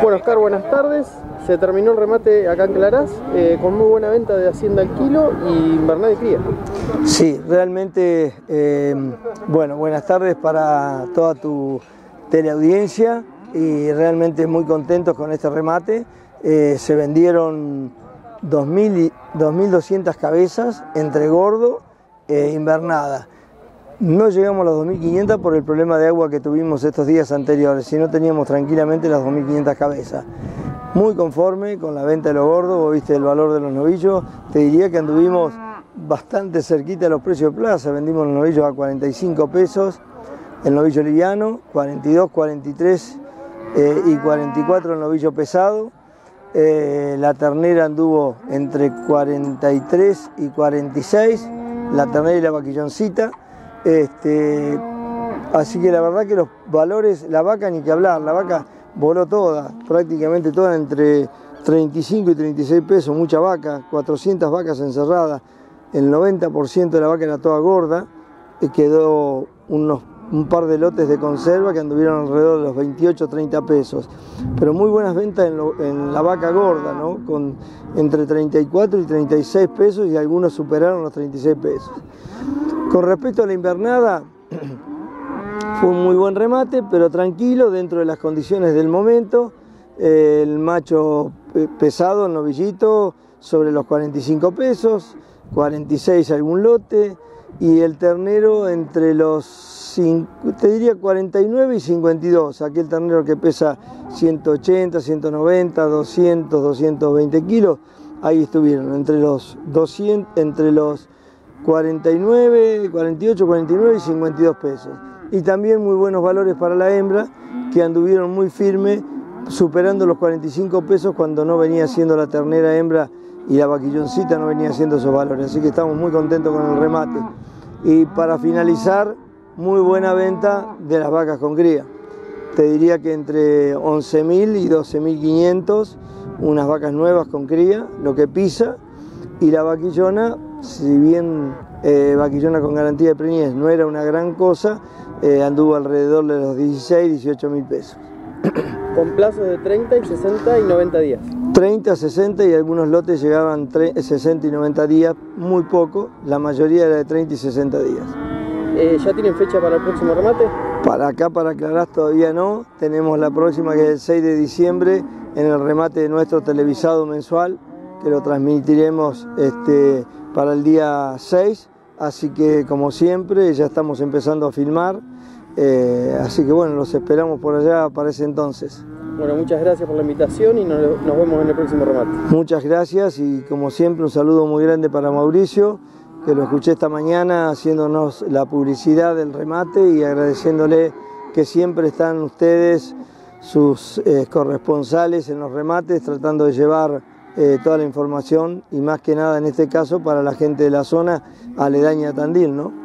Bueno, Oscar, buenas tardes. Se terminó el remate acá en Clarás, eh, con muy buena venta de Hacienda al kilo y invernal y cría. Sí, realmente, eh, bueno, buenas tardes para toda tu teleaudiencia y realmente muy contentos con este remate. Eh, se vendieron 2.200 cabezas entre gordo e invernada. No llegamos a los 2.500 por el problema de agua que tuvimos estos días anteriores, si no teníamos tranquilamente las 2.500 cabezas. Muy conforme con la venta de los gordos, vos viste el valor de los novillos, te diría que anduvimos bastante cerquita de los precios de plaza, vendimos los novillos a 45 pesos, el novillo liviano, 42, 43 eh, y 44 el novillo pesado, eh, la ternera anduvo entre 43 y 46, la ternera y la vaquilloncita, este, así que la verdad que los valores, la vaca ni que hablar, la vaca voló toda, prácticamente toda entre 35 y 36 pesos, mucha vaca, 400 vacas encerradas, el 90% de la vaca era toda gorda, y quedó unos, un par de lotes de conserva que anduvieron alrededor de los 28 30 pesos, pero muy buenas ventas en, la vaca gorda, ¿no? con entre 34 y 36 pesos y algunos superaron los 36 pesos. Con respecto a la invernada, fue un muy buen remate, pero tranquilo dentro de las condiciones del momento. El macho pesado, el novillito, sobre los 45 pesos, 46 algún lote, y el ternero entre los, te diría 49 y 52, aquel ternero que pesa 180, 190, 200, 220 kilos, ahí estuvieron, entre los 200, entre los 49, 48, 49 y 52 pesos. Y también muy buenos valores para la hembra, que anduvieron muy firme, superando los 45 pesos cuando no venía siendo la ternera hembra y la vaquilloncita no venía haciendo esos valores. Así que estamos muy contentos con el remate. Y para finalizar, muy buena venta de las vacas con cría. Te diría que entre 11.000 y 12.500, unas vacas nuevas con cría, lo que pisa, y la vaquillona si bien eh, vaquillona con garantía de preñez no era una gran cosa, eh, anduvo alrededor de los 16, 18 mil pesos. Con plazos de 30 y 60 y 90 días. 30, 60 y algunos lotes llegaban 60 y 90 días, muy poco, la mayoría era de 30 y 60 días. Eh, ¿Ya tienen fecha para el próximo remate? Para acá, para aclarar, todavía no. Tenemos la próxima que es el 6 de diciembre en el remate de nuestro televisado mensual, que lo transmitiremos este, para el día 6, así que como siempre ya estamos empezando a filmar, eh, así que bueno, los esperamos por allá para ese entonces. Bueno, muchas gracias por la invitación y nos, nos vemos en el próximo remate. Muchas gracias y como siempre un saludo muy grande para Mauricio, que lo escuché esta mañana haciéndonos la publicidad del remate y agradeciéndole que siempre están ustedes, sus eh, corresponsales en los remates, tratando de llevar eh, toda la información y más que nada en este caso para la gente de la zona aledaña a Tandil, ¿no?